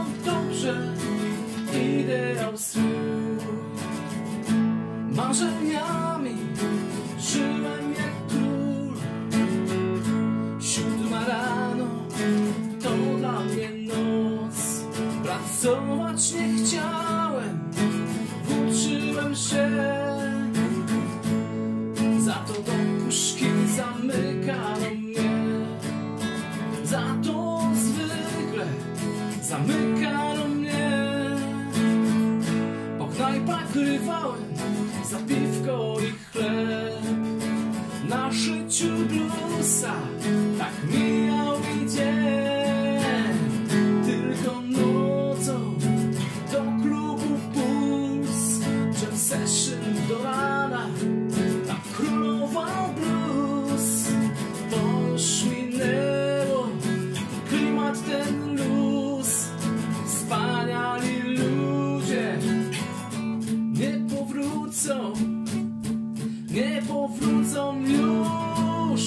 znam dobrze ideał swój. Marzeniami żyłem jak król. Siódma rano to dla mnie noc. Pracować nie chciałem, włóczyłem się. Za to do puszki zamykano mnie. Za to zwykle zamykano knajpach grywałem za piwko i chleb. Na szyciu blusa nie powrócą już.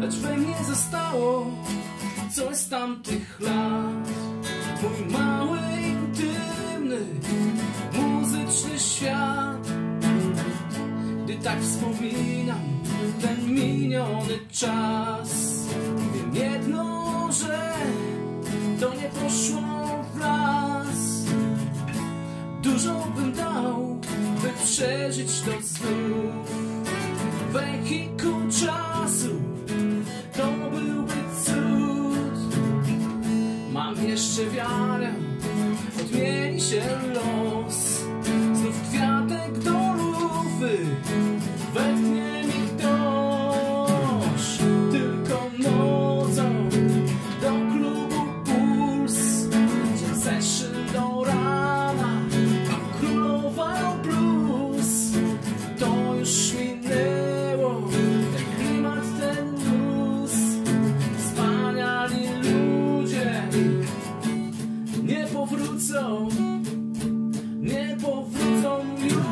Lecz we mnie zostało coś z tamtych lat. Mój mały, intymny, muzyczny świat. Gdy tak wspominam ten miniony czas, jedno, że to nie poszło w las. Dużo bym dał, by przeżyć to znów. Wehikuł czasu to byłby cud. Mam jeszcze wiarę, odmieni się los. nie powrócą, nie powrócą już.